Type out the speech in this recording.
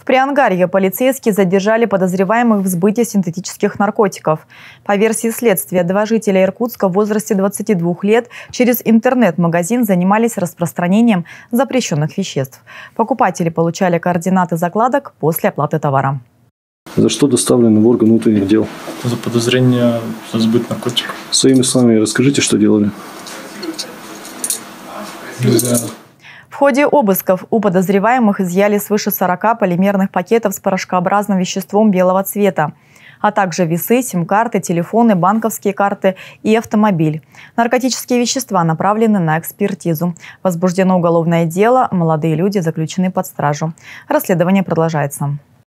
В Приангарье полицейские задержали подозреваемых в сбытии синтетических наркотиков. По версии следствия, два жителя Иркутска в возрасте 22 лет через интернет-магазин занимались распространением запрещенных веществ. Покупатели получали координаты закладок после оплаты товара. За что доставлены в орган внутренних дел? За подозрение за сбыт наркотиков. Своими словами расскажите, что делали. Не знаю. В ходе обысков у подозреваемых изъяли свыше 40 полимерных пакетов с порошкообразным веществом белого цвета а также весы, сим-карты, телефоны, банковские карты и автомобиль. Наркотические вещества направлены на экспертизу. Возбуждено уголовное дело, молодые люди заключены под стражу. Расследование продолжается.